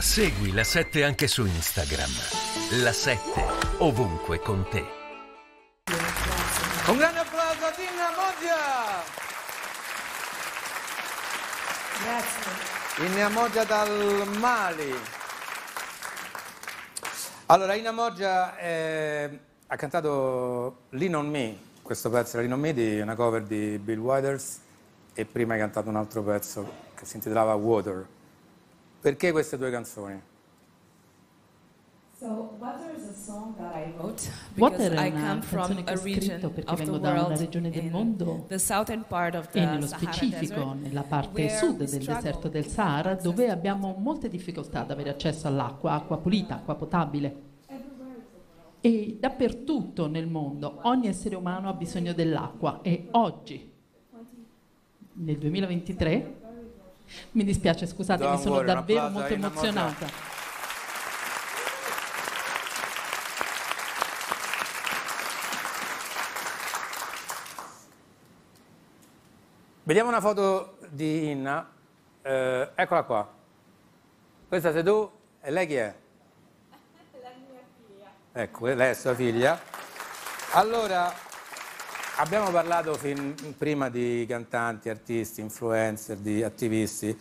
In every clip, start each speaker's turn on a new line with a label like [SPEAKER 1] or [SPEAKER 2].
[SPEAKER 1] Segui la 7 anche su Instagram. La 7 ovunque con te.
[SPEAKER 2] Un grande applauso a Tina Moggia!
[SPEAKER 3] Grazie.
[SPEAKER 2] Inna Moggia dal Mali. Allora, Inna Moggia eh, ha cantato Lean on Me, questo pezzo era Lean on Me di una cover di Bill Withers e prima hai cantato un altro pezzo che si intitolava Water. Perché queste due canzoni?
[SPEAKER 3] So, Water is a song that I wrote because
[SPEAKER 4] è
[SPEAKER 3] I
[SPEAKER 4] una
[SPEAKER 3] come from
[SPEAKER 4] canzone che
[SPEAKER 3] a
[SPEAKER 4] ho scritto
[SPEAKER 3] region
[SPEAKER 4] perché
[SPEAKER 3] of the
[SPEAKER 4] vengo da una
[SPEAKER 3] world
[SPEAKER 4] regione del
[SPEAKER 3] in
[SPEAKER 4] mondo
[SPEAKER 3] the southern part of the
[SPEAKER 4] e nello
[SPEAKER 3] Sahara
[SPEAKER 4] specifico
[SPEAKER 3] Desert,
[SPEAKER 4] nella parte sud del deserto del Sahara dove abbiamo molte difficoltà ad avere accesso all'acqua, acqua pulita, acqua potabile. E dappertutto nel mondo ogni essere umano ha bisogno dell'acqua e oggi, nel 2023, mi dispiace, scusate, mi
[SPEAKER 2] Don't
[SPEAKER 4] sono
[SPEAKER 2] worry,
[SPEAKER 4] davvero molto emozionata.
[SPEAKER 2] Vediamo una foto di Inna. Eh, eccola qua. Questa sei tu e lei chi è? La mia figlia. Ecco, lei è sua figlia. Allora, abbiamo parlato fin prima di cantanti, artisti, influencer, di attivisti.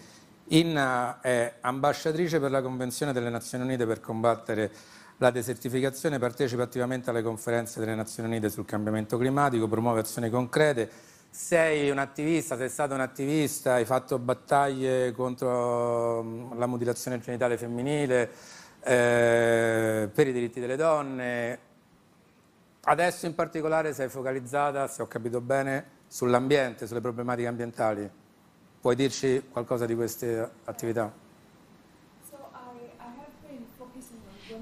[SPEAKER 2] Inna è ambasciatrice per la Convenzione delle Nazioni Unite per combattere la desertificazione, partecipa attivamente alle conferenze delle Nazioni Unite sul cambiamento climatico, promuove azioni concrete. Sei un attivista, sei stato un attivista, hai fatto battaglie contro mm, la mutilazione genitale femminile, eh, per i diritti delle donne. Adesso in particolare sei focalizzata, se ho capito bene, sull'ambiente, sulle problematiche ambientali. Puoi dirci qualcosa di queste attività?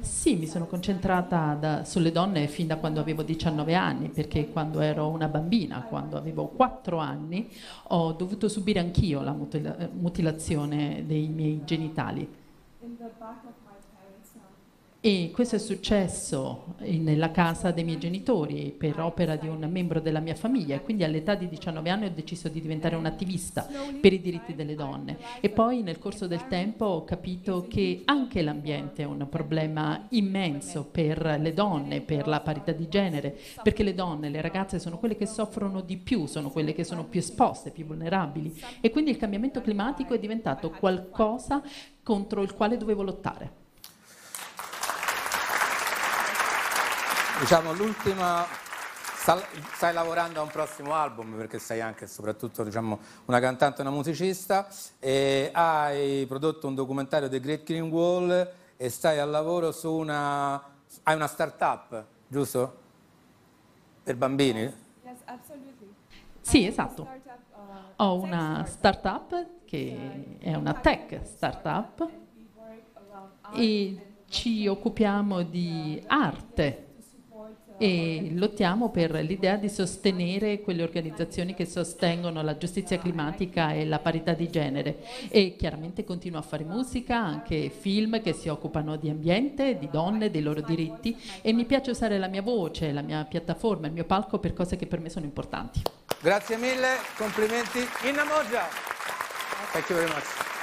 [SPEAKER 4] Sì, mi sono concentrata da- sulle donne fin da quando avevo 19 anni, perché quando ero una bambina, quando avevo 4 anni, ho dovuto subire anch'io la mutila- mutilazione dei miei genitali.
[SPEAKER 3] in the back of my parents' house.
[SPEAKER 4] E questo è successo nella casa dei miei genitori per opera di un membro della mia famiglia. Quindi all'età di 19 anni ho deciso di diventare un'attivista per i diritti delle donne. E poi nel corso del tempo ho capito che anche l'ambiente è un problema immenso per le donne, per la parità di genere, perché le donne, le ragazze sono quelle che soffrono di più, sono quelle che sono più esposte, più vulnerabili. E quindi il cambiamento climatico è diventato qualcosa contro il quale dovevo lottare.
[SPEAKER 2] Diciamo l'ultima. sta- stai lavorando a un prossimo album perché sei anche e soprattutto diciamo, una cantante e una musicista e hai prodotto un documentario The Great Green Wall e stai al lavoro su una. hai una start-up, giusto? Per bambini?
[SPEAKER 3] Yes, absolutely.
[SPEAKER 4] Sì, esatto.
[SPEAKER 3] Uh,
[SPEAKER 4] Ho una startup che è una tech startup e ci occupiamo di arte
[SPEAKER 3] uh,
[SPEAKER 4] e lottiamo per l'idea di sostenere quelle organizzazioni che sostengono la giustizia climatica e la parità di genere e chiaramente continuo a fare musica, anche film che si occupano di ambiente, di donne, dei loro diritti e mi piace usare la mia voce, la mia piattaforma, il mio palco per cose che per me sono importanti.
[SPEAKER 2] Grazie mille, complimenti. Inna Moggia. Thank you very much.